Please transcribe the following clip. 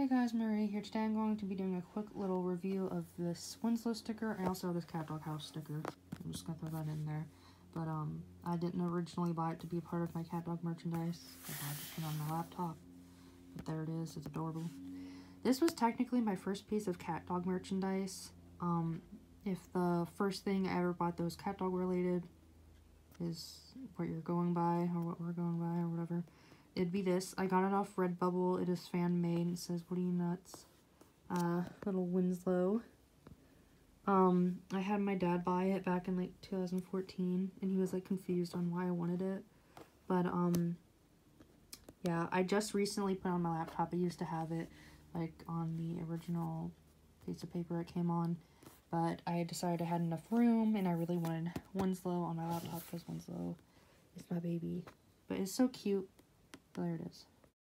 Hey guys, Marie here. Today I'm going to be doing a quick little review of this Winslow sticker. I also have this CatDog House sticker. I'm just gonna throw that in there. But um, I didn't originally buy it to be a part of my CatDog merchandise. I it on my laptop. But there it is. It's adorable. This was technically my first piece of CatDog merchandise. Um, if the first thing I ever bought that was CatDog related is what you're going by or what we're going by or whatever it'd be this. I got it off Redbubble. It is fan made. It says, "What are you nuts?" Uh, little Winslow. Um, I had my dad buy it back in like 2014, and he was like confused on why I wanted it. But um, yeah, I just recently put on my laptop. I used to have it like on the original piece of paper it came on, but I decided I had enough room, and I really wanted Winslow on my laptop because Winslow is my baby. But it's so cute. There it is.